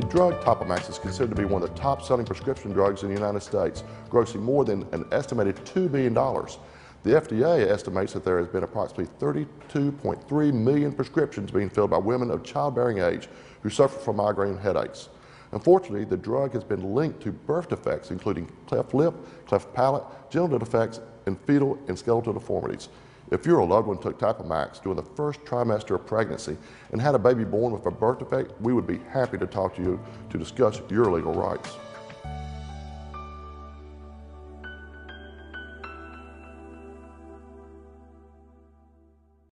drug Topamax is considered to be one of the top selling prescription drugs in the United States, grossing more than an estimated $2 billion. The FDA estimates that there has been approximately 32.3 million prescriptions being filled by women of childbearing age who suffer from migraine headaches. Unfortunately, the drug has been linked to birth defects, including cleft lip, cleft palate, genital defects, and fetal and skeletal deformities. If your loved one took Topamax during the first trimester of pregnancy and had a baby born with a birth defect, we would be happy to talk to you to discuss your legal rights.